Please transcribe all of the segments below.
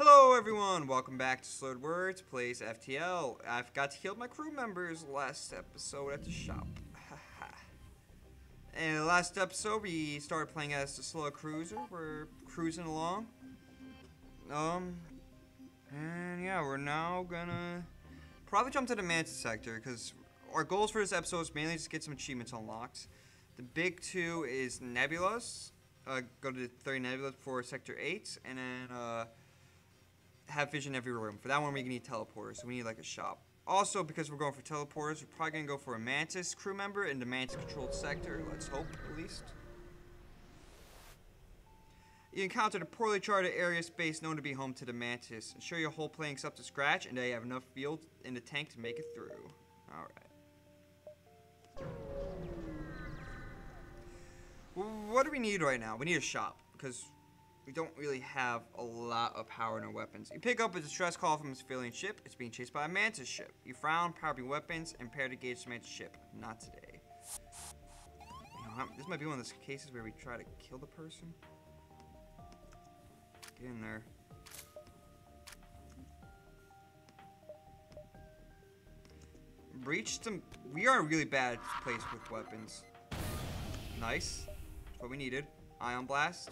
Hello everyone, welcome back to Slurred Words Plays FTL. I forgot to kill my crew members last episode at the shop. The last episode, we started playing as the slow cruiser. We're cruising along. Um, and yeah, we're now gonna probably jump to the Mantis sector because our goals for this episode is mainly just get some achievements unlocked. The big two is Nebulas. Uh, go to the 30 Nebulas for Sector 8, and then uh, have vision every room. For that one, we need teleporters, so we need like a shop. Also, because we're going for teleporters, we're probably gonna go for a Mantis crew member in the Mantis-controlled sector. Let's hope, at least. You encountered a poorly charted area space known to be home to the Mantis. Ensure your whole plane's up to scratch and you have enough fuel in the tank to make it through. Alright. What do we need right now? We need a shop, because we don't really have a lot of power in our weapons. You pick up a distress call from a civilian ship. It's being chased by a Mantis ship. You frown, power up your weapons, and prepare to engage the Mantis ship. Not today. You know, this might be one of those cases where we try to kill the person. Get in there. Breach some. We are really bad place with weapons. Nice. That's what we needed. Ion blast.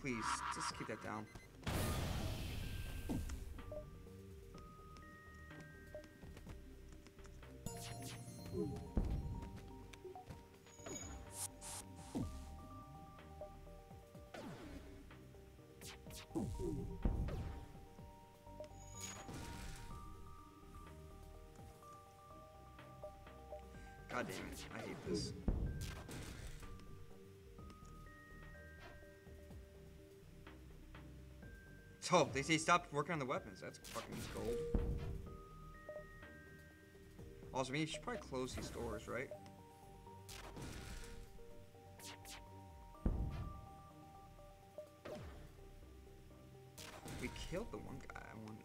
Please, just keep that down. God damn it, I hate this. So, they say stop working on the weapons. That's fucking gold. Also, we should probably close these doors, right? We killed the one guy, I wonder.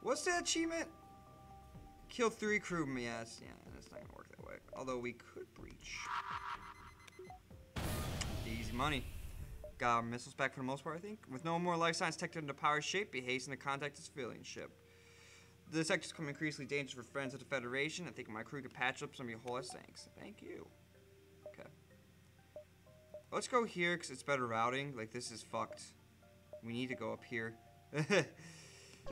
What's the achievement? Kill three crew yes, yeah, that's not gonna work that way. Although we could breach. Easy money. Got our missiles back for the most part, I think. With no more life signs detected in the power shape, be hasten to contact the civilian ship. The sector's becoming increasingly dangerous for friends of the Federation. I think my crew could patch up some of your holes. Thanks. Thank you. Okay. Let's go here because it's better routing. Like, this is fucked. We need to go up here.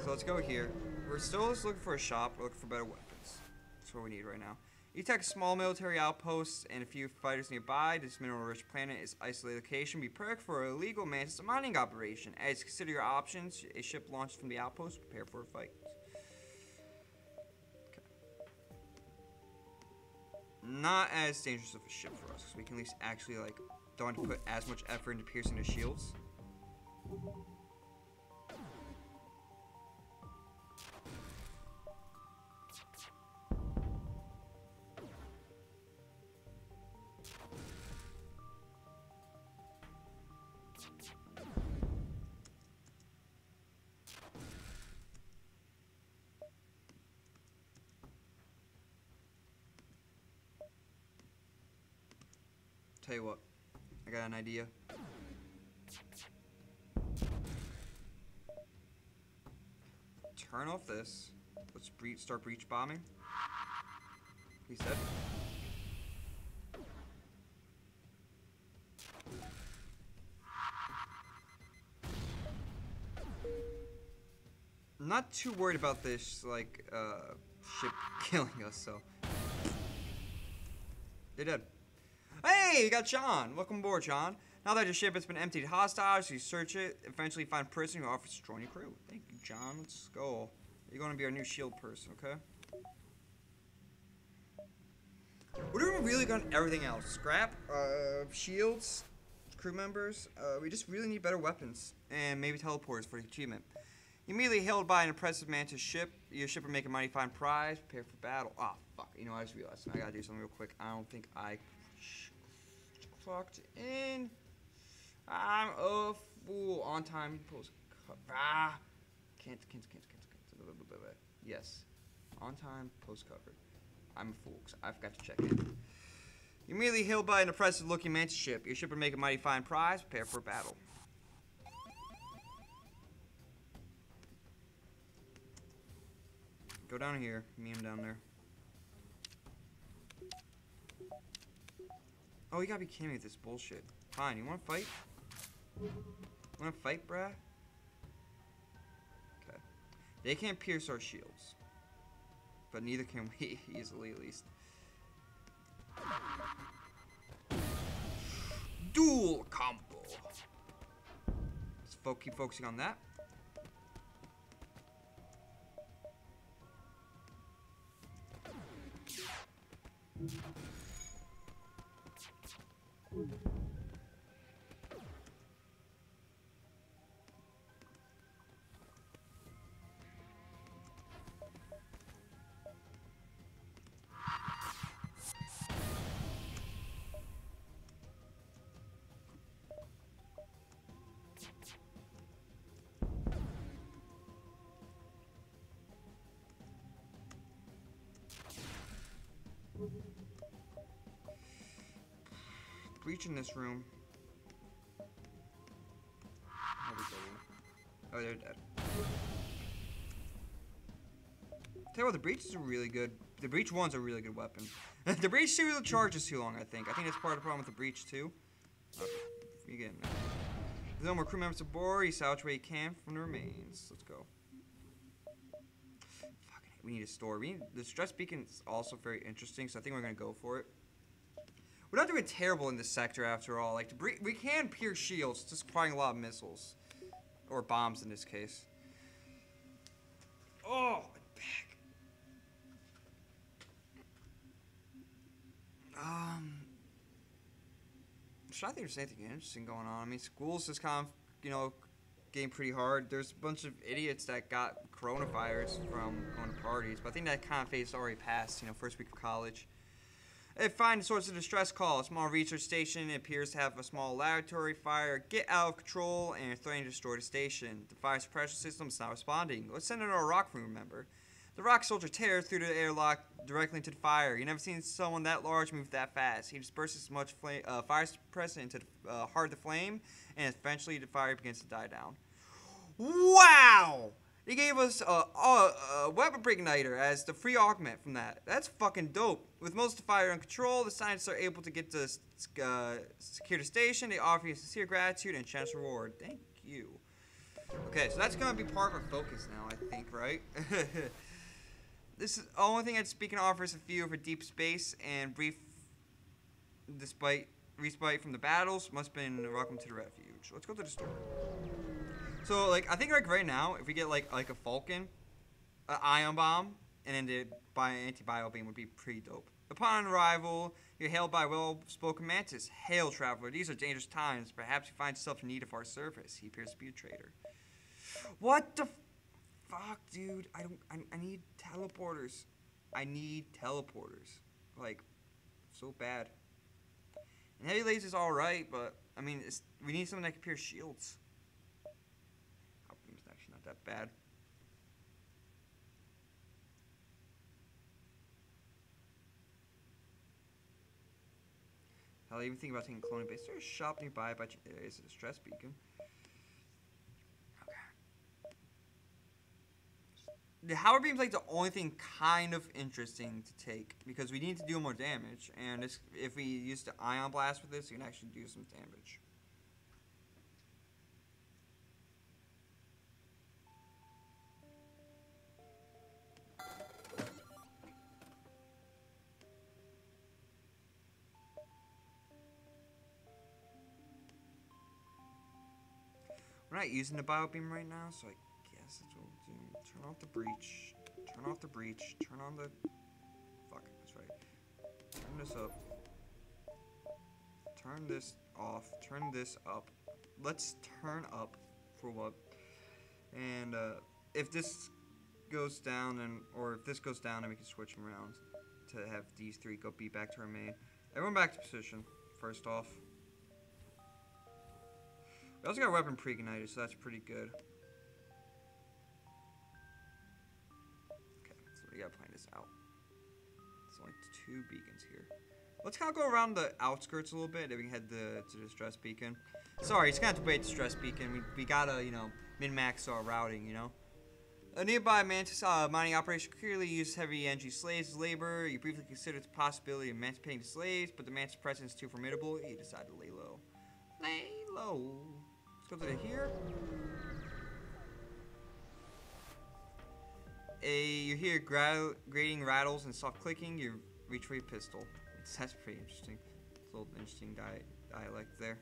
So let's go here. We're still just looking for a shop. We're looking for better weapons. That's what we need right now. You take small military outposts and a few fighters nearby. This mineral-rich planet is isolated location. Be prepared for a illegal mantis mining operation. As you consider your options, a ship launched from the outpost. Prepare for a fight. Not as dangerous of a ship for us, because we can at least actually like don't have to put as much effort into piercing the shields. Tell you what, I got an idea. Turn off this. Let's breach, start breach bombing. He said. Not too worried about this, like, uh, ship killing us, so. They're dead. Hey, you got John. Welcome aboard, John. Now that your ship has been emptied hostiles, you search it, eventually find a person who offers to join your crew. Thank you, John. Let's go. You're going to be our new shield person, okay? We're really good everything else. Scrap, uh, shields, crew members. Uh, we just really need better weapons. And maybe teleporters for the achievement. You immediately hailed by an impressive mantis ship. Your ship will make a mighty fine prize. Prepare for battle. Oh, fuck. You know, I just realized. I gotta do something real quick. I don't think I clocked in. I'm a fool. On time. Post. Ah. Can't, can't, can't, can't, can't. Yes. On time, post cover. I'm a fool, 'cause I forgot to check in. You're immediately hailed by an impressive looking mantis ship. Your ship will make a mighty fine prize. Prepare for battle. Go down here. Me I'm down there. Oh, you gotta be kidding me with this bullshit. Fine, you wanna fight? Wanna fight, bruh? Okay. They can't pierce our shields. But neither can we, easily at least. Dual combo. Let's fo keep focusing on that. Breach in this room. Oh, they're dead. Tell you what, the breach is a really good. The breach one's a really good weapon. the breach two the charge is too long. I think. I think that's part of the problem with the breach two. Okay, you get there. There's no more crew members aboard. You salvage what you can from the remains. Let's go. We need a store. We need, the stress beacon is also very interesting, so I think we're gonna go for it. We're not doing terrible in this sector after all. Like, we can pierce shields, just firing a lot of missiles. Or bombs in this case. Oh, back. Um, should I think there's anything interesting going on? I mean, schools is kind of, you know, getting pretty hard. There's a bunch of idiots that got coronavirus from going to parties, but I think that kind of phase already passed, you know, first week of college. It finds a source of distress call. A small research station it appears to have a small laboratory fire. Get out of control and threatening to destroy the station. The fire suppression system is not responding. Let's send in our rock room member. The rock soldier tears through the airlock directly into the fire. You never seen someone that large move that fast. He disperses much flame, uh, fire suppressant into the uh, heart of the flame, and eventually the fire begins to die down. Wow! He gave us a, a, a weapon igniter as the free augment from that. That's fucking dope. With most of the fire under control, the scientists are able to get to uh, secure the station. They offer you sincere gratitude and chance reward. Thank you. Okay, so that's gonna be part of our focus now, I think, right? this is the only thing that Beacon offers a view for deep space and brief, despite respite from the battles. Must have been welcome to the refuge. Let's go to the store. So like I think like right now, if we get like like a Falcon, an ion bomb, and then the by anti-bio beam would be pretty dope. Upon arrival, you're hailed by well-spoken mantis. Hail, traveler. These are dangerous times. Perhaps you find yourself in need of our service. He appears to be a traitor. What the fuck, dude? I don't. I, I need teleporters. I need teleporters. Like, so bad. And heavy laser's all right, but I mean, we need something that can pierce shields. Not that bad. Hell, I even think about taking cloning bay. There's a shop nearby, but it's a stress beacon. The Halberd Beam's like the only thing kind of interesting to take because we need to do more damage, and if we use the Ion Blast with this, you can actually do some damage. We're not using the bio beam right now, so I Turn off the breach. Turn off the breach. Turn on the... Fuck, it, that's right. Turn this up. Turn this off. Turn this up. Let's turn up for what? And uh, if this goes down, and or if this goes down, then we can switch them around to have these three go be back to our main. Everyone back to position, first off. We also got weapon pre-ignited, so that's pretty good. Gotta plan this out. There's only two beacons here. Let's kind of go around the outskirts a little bit. Then we can head to, to the stress beacon. Sorry, it's gonna have to wait the stress beacon. We, we gotta, you know, min-max our routing, you know. A nearby Mantis uh, mining operation clearly uses heavy energy slaves as labor. You briefly considered the possibility of emancipating the slaves, but the Mantis presence is too formidable. You decide to lay low. Lay low. Let's go to here. A, you hear gra grating rattles and soft clicking. You your pistol. That's pretty interesting. It's a little interesting di dialect there.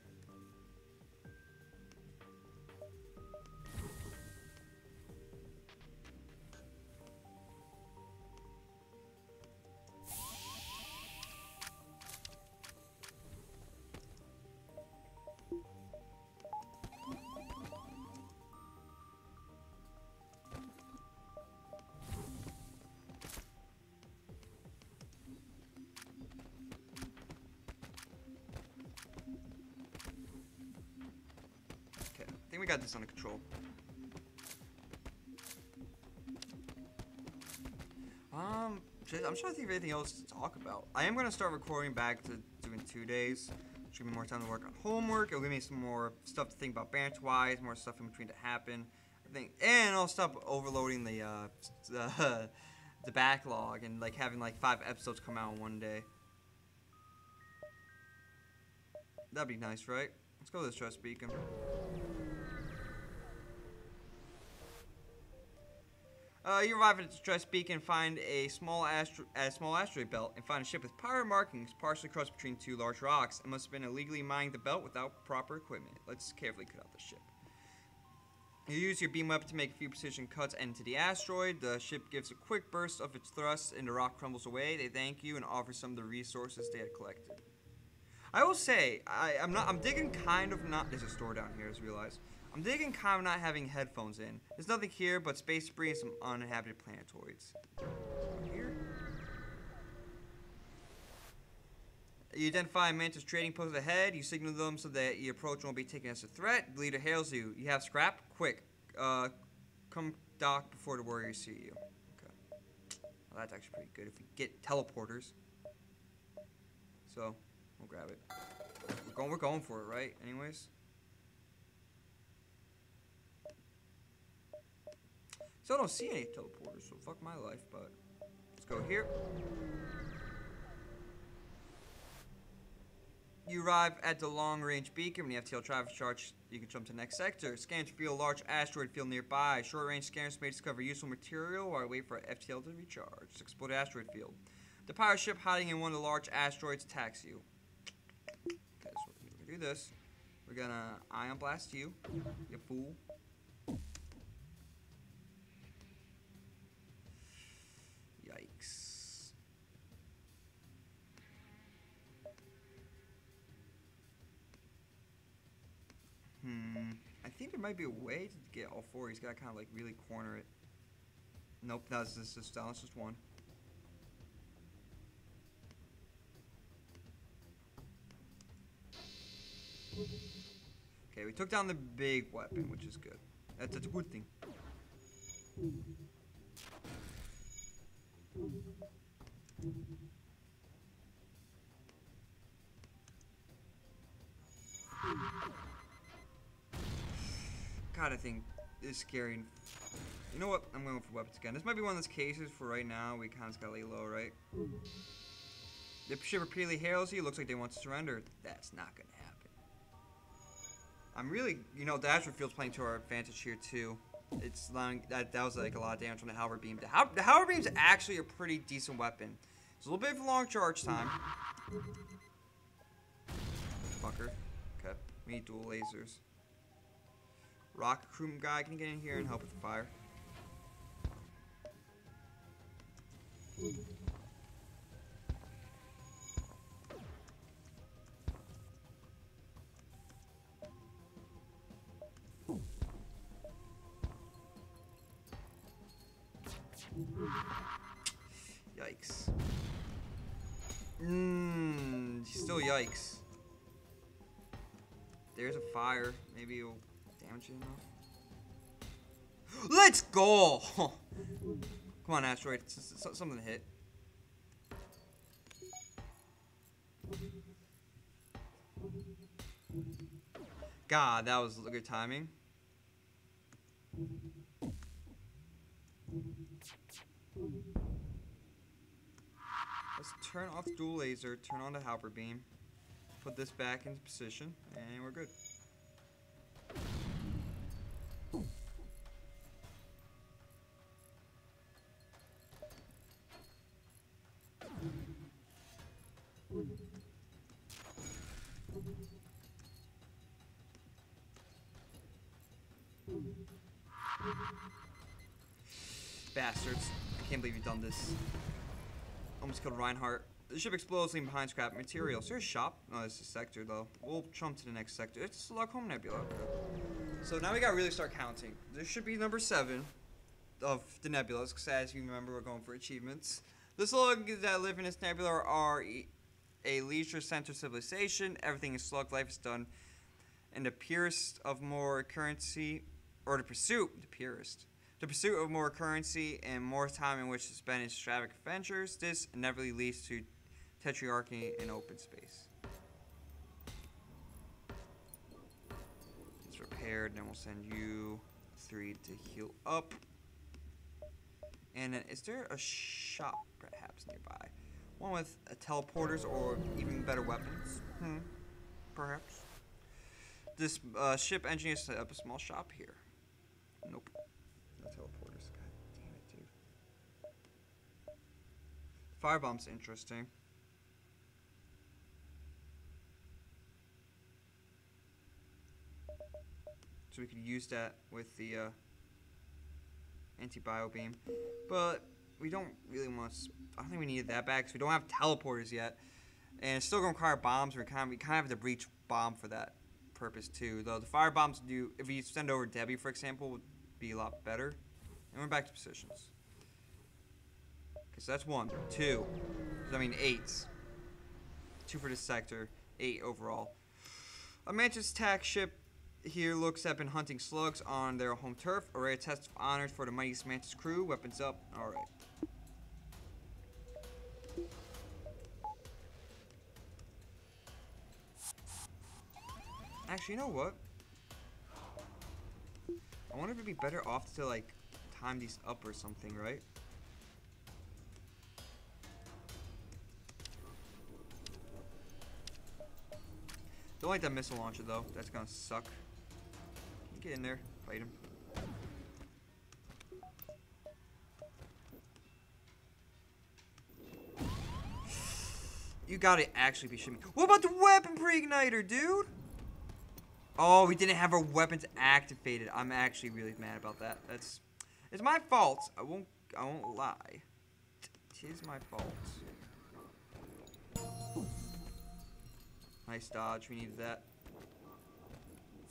Think we got this under control. Um, I'm trying to think of anything else to talk about. I am gonna start recording back to doing two days. Which give me more time to work on homework. It'll give me some more stuff to think about bench-wise, more stuff in between to happen. I think, and I'll stop overloading the uh, the, the backlog and like having like five episodes come out in one day. That'd be nice, right? Let's go to the stress beacon. Uh, you arrive at the stress beacon, find a small, astro- a small asteroid belt, and find a ship with pirate markings partially crossed between two large rocks. It must have been illegally mining the belt without proper equipment. Let's carefully cut out the ship. You use your beam weapon to make a few precision cuts into the asteroid. The ship gives a quick burst of its thrust, and the rock crumbles away. They thank you and offer some of the resources they had collected. I will say, I, I'm not. I'm digging kind of not. There's a store down here, as realized. I'm digging kind of not having headphones in. There's nothing here but space debris and some uninhabited planetoids. You identify Mantis trading post ahead. You signal them so that your approach won't be taken as a threat. The leader hails you. You have scrap? Quick. Uh, come dock before the warriors see you. Okay. Well, that's actually pretty good if we get teleporters. So, we'll grab it. We're going, we're going for it, right? Anyways. Still don't see any teleporters, so fuck my life, but let's go here. You arrive at the long range beacon. When you have TL traffic charge, you can jump to the next sector. Scans reveal a large asteroid field nearby. Short range scanners may discover useful material while wait for FTL to recharge. Explore the asteroid field. The pirate ship hiding in one of the large asteroids attacks you. Okay, so we're gonna do this. We're gonna ion blast you, you fool. Think there might be a way to get all four. He's got to kind of like really corner it. Nope, that's just, just, that's just one. Okay, we took down the big weapon, which is good. That's, that's a good thing. God, I think is scary. You know what? I'm going for weapons again. This might be one of those cases for right now. We kind of got to lay low, right? The ship repeatedly hails you. Looks like they want to surrender. That's not to happen. I'm really, you know, the asteroid field's playing to our advantage here too. It's allowing that that was like a lot of damage from the halberd beam. The, hal- the halberd beam's actually a pretty decent weapon. It's a little bit of a long charge time. Fucker. Okay. We need dual lasers. Rock crew guy can get in here and help with the fire. Yikes. Mmm, still yikes. There's a fire. Maybe it'll enough. Let's go! Come on, asteroid. Something to hit. God, that was good timing. Let's turn off dual laser, turn on the halberd beam, put this back into position, and we're good. This. Almost killed Reinhardt. The ship explodes, leaving behind scrap materials. There's a shop. No, this is a sector, though. We'll jump to the next sector. It's Slugholm Nebula. So now we gotta really start counting. This should be number seven of the nebulas, because as you remember, we're going for achievements. The slugs that live in this nebula are a leisure center civilization. Everything in slug life is done in the purest of more currency, or the pursuit, the purest, the pursuit of more currency and more time in which to spend in extravagant adventures. This inevitably leads to tetrarchy in open space. It's repaired, then we'll send you three to heal up. And is there a shop perhaps nearby? One with uh, teleporters or even better weapons? Hmm, perhaps. This uh, ship engineer set up a small shop here. Nope. No teleporters. God damn it, dude. Firebomb's interesting. So we could use that with the uh, anti-bio beam. But we don't really want to... I don't think we need that back because we don't have teleporters yet. And it's still going to require bombs. We kind of, we kind of have to breach bomb for that purpose too. Though the fire bombs do, if we send over Debbie, for example, would be a lot better. And we're back to positions. So that's one. Two. I mean, eight. Two for this sector. Eight overall. A Mantis attack ship here looks have been hunting slugs on their home turf. A rare test of honors for the mightiest Mantis crew. Weapons up. Alright. Actually, you know what? I wonder if it'd be better off to like time these up or something, right? Don't like that missile launcher though. That's gonna suck. Get in there, fight him. You gotta actually be shooting. What about the weapon pre-igniter, dude? Oh, we didn't have our weapons activated. I'm actually really mad about that. That's it's my fault. I won't I won't lie. Tis my fault. Nice dodge. We needed that.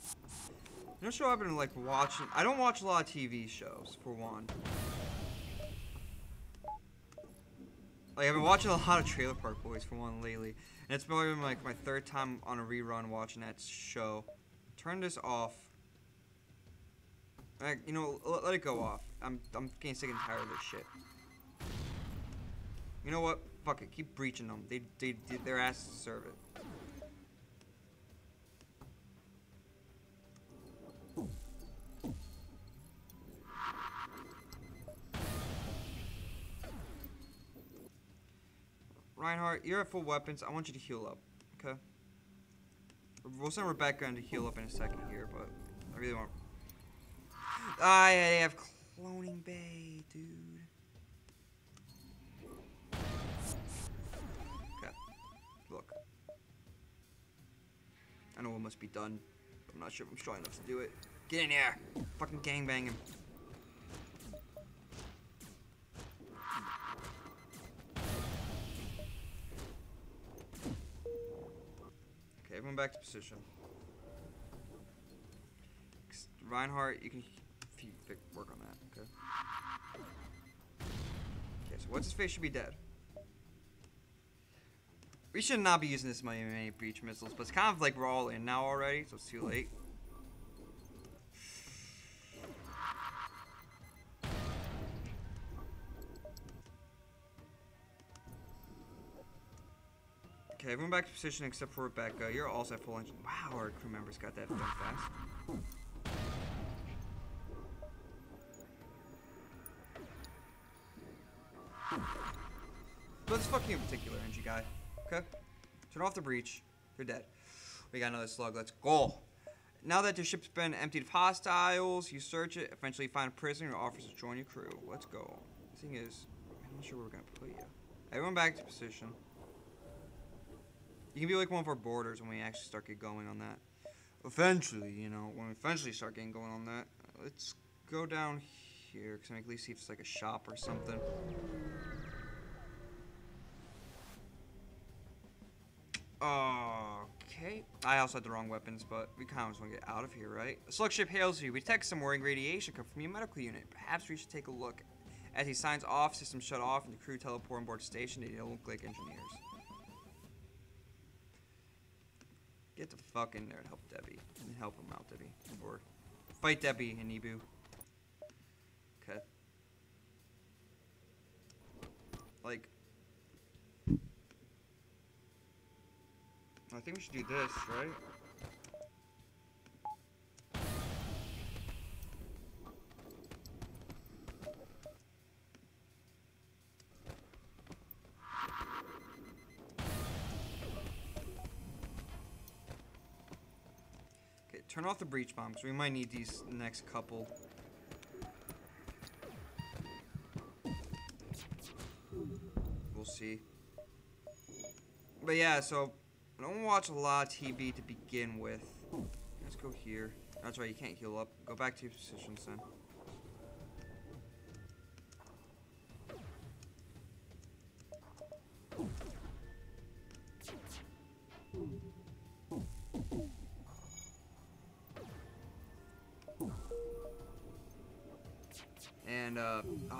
You know, show I've been like watching. I don't watch a lot of TV shows for one. Like I've been watching a lot of Trailer Park Boys for one lately, and it's probably been like my third time on a rerun watching that show. Turn this off. Like, you know, let, let it go off. I'm I'm getting sick and tired of this shit. You know what? Fuck it. Keep breaching them. They they did their asses deserve it. Reinhardt, you're at full weapons. I want you to heal up, okay? We'll send Rebecca in to heal up in a second here, but I really want. I have cloning bay, dude. Okay, look. I know what must be done. But I'm not sure if I'm strong enough to do it. Get in here! Fucking gangbang him. Everyone back to position. Reinhardt, you can work on that, okay? Okay, so what's his face should be dead. We should not be using this many, many breach missiles, but it's kind of like we're all in now already, so it's too late. Okay, everyone back to position except for Rebecca. You're also at full engine. Wow, our crew members got that done fast. But let's fuck you in particular, NG guy. Okay? Turn off the breach. You're dead. We got another slug. Let's go. Now that the ship's been emptied of hostiles, you search it, eventually find a prisoner offers to join your crew. Let's go. The thing is, I'm not sure where we're gonna put you. Everyone back to position. You can be like one of our borders when we actually start get going on that. Eventually, you know, when we eventually start getting going on that. Let's go down here, because I can at least see if it's like a shop or something. Okay. I also had the wrong weapons, but we kind of just want to get out of here, right? A ship hails you. We detect some worrying radiation come from your medical unit. Perhaps we should take a look. As he signs off, systems shut off, and the crew teleport on board station. Don't look like engineers. In there and help Debbie. And help him out, Debbie. Or fight Debbie and Ibu. Okay. Like, I think we should do this, right? Turn off the breach bombs. We might need these next couple. We'll see. But yeah, so I don't watch a lot of TV to begin with. Let's go here. That's right, you can't heal up. Go back to your positions then.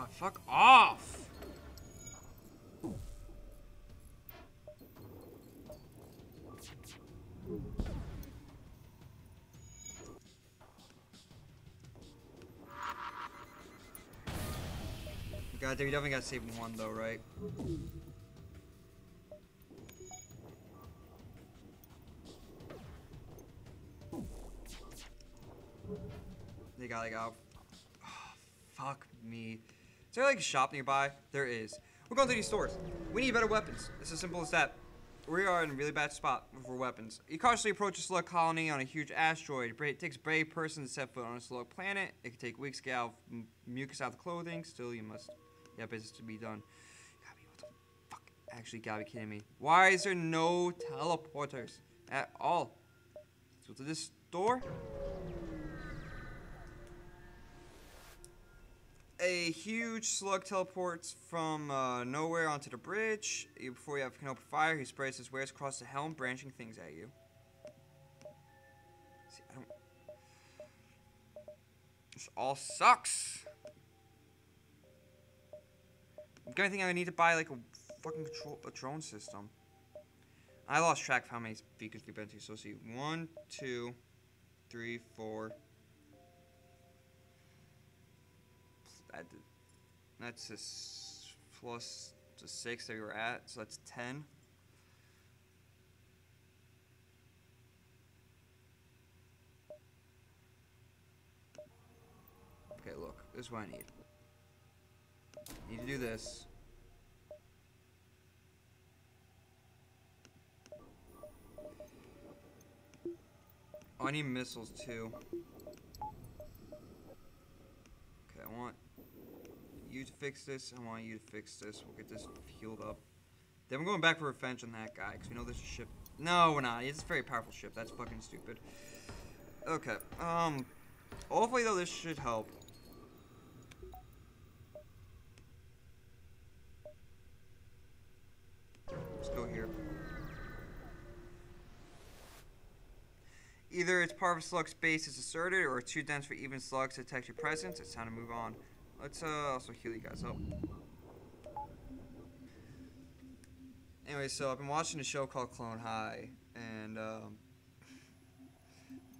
Uh, oh, fuck off! God, we definitely got to save one though, right? They got like a. Oh, fuck me. Is there like a shop nearby? There is. We're going to these stores. We need better weapons. It's as simple as that. We are in a really bad spot for weapons. You cautiously approach a slug colony on a huge asteroid. It takes a brave person to set foot on a slug planet. It can take weeks to get out mucus out of the clothing. Still, you must have business to be done. Gotta what the fuck? Actually, gotta be kidding me. Why is there no teleporters at all? Let's go to this door. A huge slug teleports from uh, nowhere onto the bridge. Before you have can open fire, he sprays his wares across the helm, branching things at you. See, I don't. This all sucks. The only thing I need to buy like a fucking control a drone system. I lost track of how many beacons we've been to. So see, one, two, three, four. That's a plus the six that we were at, so that's ten. Okay, look, this is what I need. I Need to do this. Oh, I need missiles too. Okay, I want you to fix this. I want you to fix this. We'll get this healed up. Then we're going back for revenge on that guy, because we know a ship. No, we're not. It's a very powerful ship. That's fucking stupid. Okay, um... Hopefully, though, this should help. Let's go here. Either it's part of a slug's base is asserted, or it's too dense for even slugs to detect your presence. It's time to move on. Let's uh, also heal you guys up. Anyway, so I've been watching a show called Clone High, and um,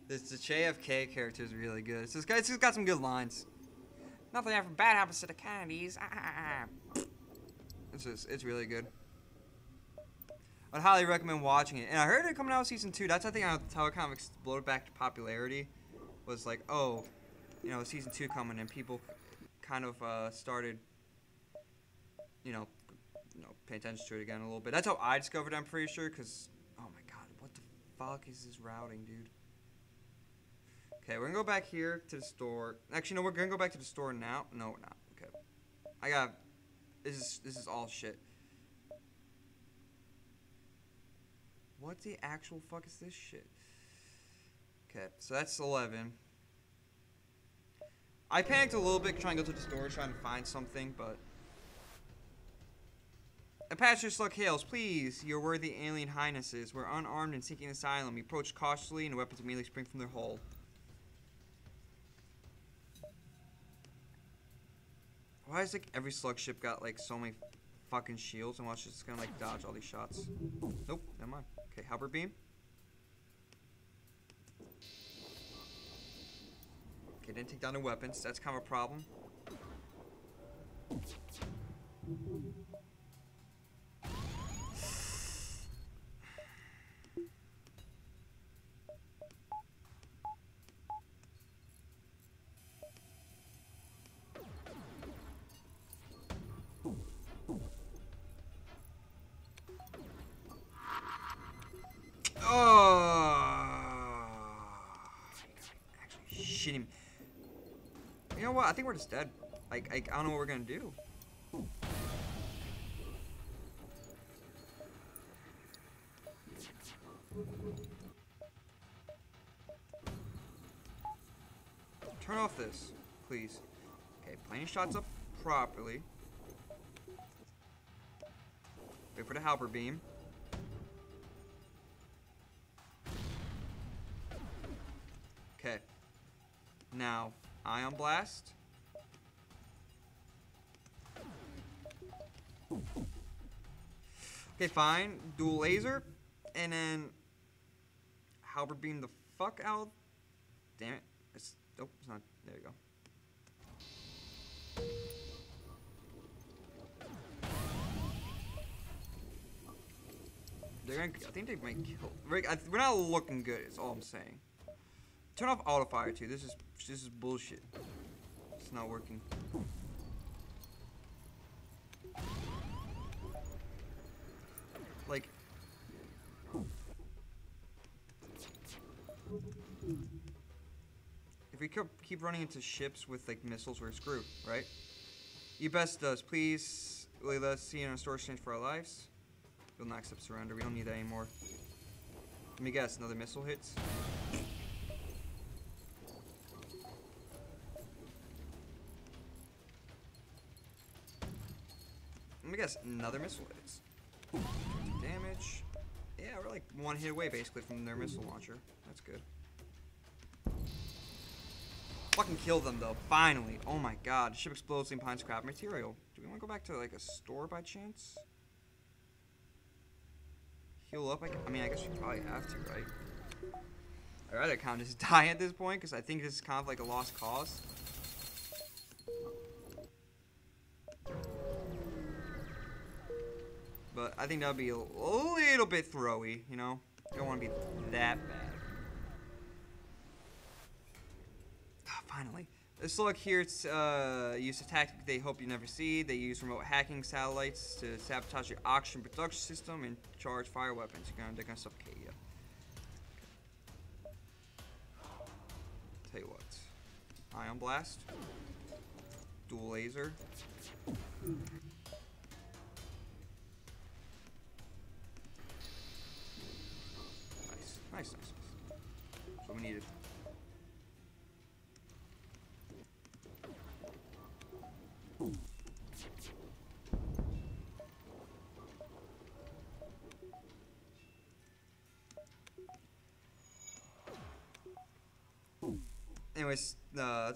this the JFK character is really good. So this guy's has got some good lines. Nothing ever bad happens to the Kennedys. It's just, it's really good. I'd highly recommend watching it. And I heard it coming out season two. That's I think how of exploded back to popularity. Was like, oh, you know, season two coming, and people kind of uh, started, you know, you know, pay attention to it again a little bit. That's how I discovered. I'm pretty sure, cause oh my god, what the fuck is this routing, dude? Okay, we're gonna go back here to the store. Actually, no, we're gonna go back to the store now. No, we're not. Okay, I got. This is this is all shit. What the actual fuck is this shit? Okay, so that's 11. I panicked a little bit trying to go to the store trying to find something, but... Apache Slug Hails, please, your worthy alien highnesses. We're unarmed and seeking asylum. We approach cautiously and weapons immediately spring from their hull. Why is like every slug ship got like so many fucking shields and watch just gonna like dodge all these shots? Nope, never mind. Okay, halberd beam. Okay, didn't take down the weapons. That's kind of a problem. I think we're just dead. Like, I, I don't know what we're gonna do. Turn off this, please. Okay, planning shots up properly. Wait for the halberd beam. Okay. Now, Ion Blast. Okay, fine. Dual Laser. And then Halberd Beam the fuck out. Damn it. It's, oh, it's not. There you go. They're gonna, I think they might kill. We're not looking good. Is all I'm saying. Turn off auto fire too. This is this is bullshit. It's not working. If we keep running into ships with like missiles, we're screwed, right? You best does. Please let us see in a store exchange for our lives. We'll not accept surrender. We don't need that anymore. Let me guess, another missile hits. Let me guess, another missile hits. Damage. Yeah, we're like one hit away basically from their missile launcher. That's good. Fucking kill them though, finally. Oh my god, ship explodes and pine scrap material. Do we want to go back to like a store by chance? Heal up? I, I mean, I guess we probably have to, right? I'd rather kind of just die at this point because I think this is kind of like a lost cause. But I think that would be a little bit throwy, you know? Don't want to be that bad. Oh, This look here, it's uh, use a tactic they hope you never see. They use remote hacking satellites to sabotage your oxygen production system and charge fire weapons. You're gonna, they're gonna suffocate you. Tell you what. Ion Blast. Dual Laser. Nice, nice, nice. That's what we needed.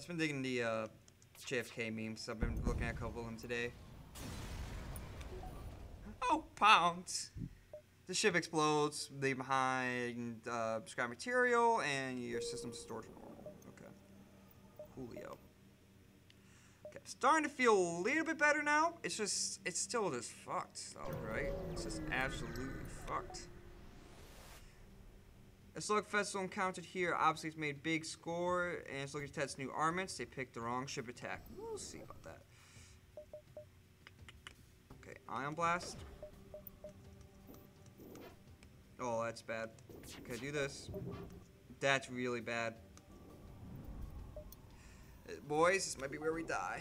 I've been digging the uh, JFK memes. I've been looking at a couple of them today. Oh, pounds! The ship explodes, leave behind uh, scrap material, and your system's stored to normal. Okay. Coolio. Okay. Starting to feel a little bit better now. It's just, it's still just fucked, though, right? It's just absolutely fucked. A slug festival encountered here. Obviously, it's made big score, and it's looking to test new armaments. They picked the wrong ship attack. We'll see about that. Okay, ion blast. Oh, that's bad. Okay, do this. That's really bad. Uh, boys, this might be where we die.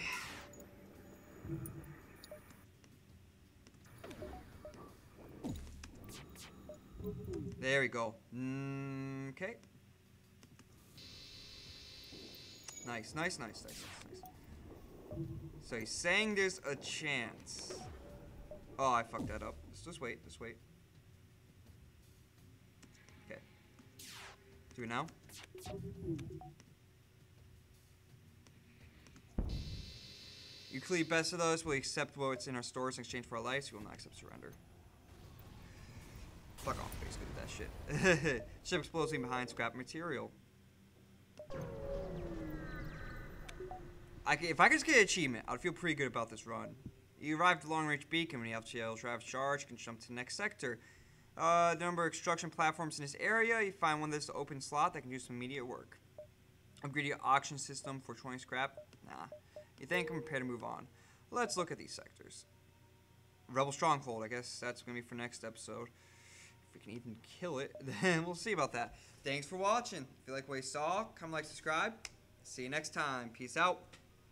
There we go. Mm, okay. Nice, nice, nice, nice, nice, nice. So he's saying there's a chance. Oh, I fucked that up. Let's just wait, just wait. Okay. Do it now? You clearly best of those will accept what's in our stores in exchange for our lives. We will not accept surrender. Fuck off, basically, with that shit. Ship exploding behind scrap material. I if I could just get an achievement, I'd feel pretty good about this run. You arrived at the long-range beacon when you have to drive charge, you can jump to the next sector. Uh, the number of extraction platforms in this area, you find one that's open slot that can do some immediate work. Upgrade your auction system for 20 scrap? Nah. You think I'm prepared to move on. Let's look at these sectors. Rebel Stronghold, I guess that's going to be for next episode. If we can even kill it, then we'll see about that. Thanks for watching. If you like what you saw, come like, subscribe. See you next time. Peace out.